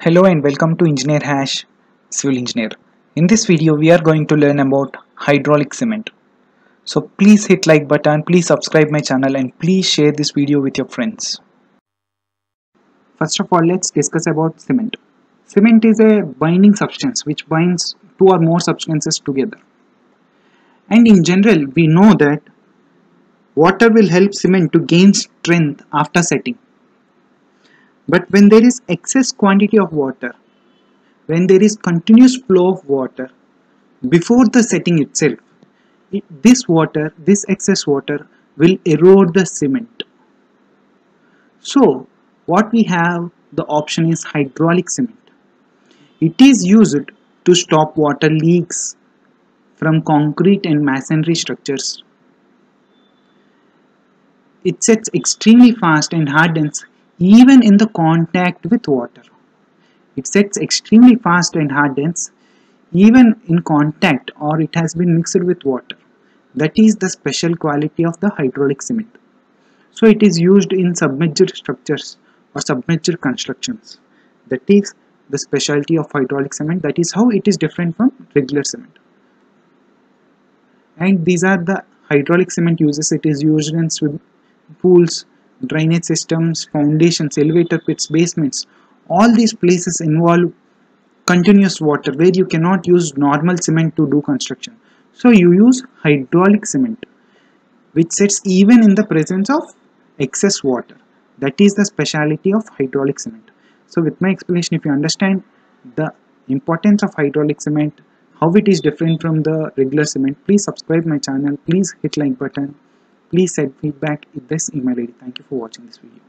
Hello and welcome to Engineer Hash Civil Engineer. In this video we are going to learn about hydraulic cement. So please hit like button, please subscribe my channel and please share this video with your friends. First of all let's discuss about cement. Cement is a binding substance which binds two or more substances together. And in general we know that water will help cement to gain strength after setting but when there is excess quantity of water, when there is continuous flow of water before the setting itself, it, this water, this excess water will erode the cement. So what we have the option is hydraulic cement. It is used to stop water leaks from concrete and masonry structures. It sets extremely fast and hardens even in the contact with water. It sets extremely fast and hardens even in contact or it has been mixed with water. That is the special quality of the hydraulic cement. So it is used in submerged structures or submerged constructions. That is the specialty of hydraulic cement. That is how it is different from regular cement. And these are the hydraulic cement uses. It is used in swim pools, drainage systems, foundations, elevator pits, basements, all these places involve continuous water where you cannot use normal cement to do construction. So you use hydraulic cement which sets even in the presence of excess water. That is the speciality of hydraulic cement. So with my explanation if you understand the importance of hydraulic cement, how it is different from the regular cement, please subscribe my channel, please hit like button Please send feedback in this email ID. Thank you for watching this video.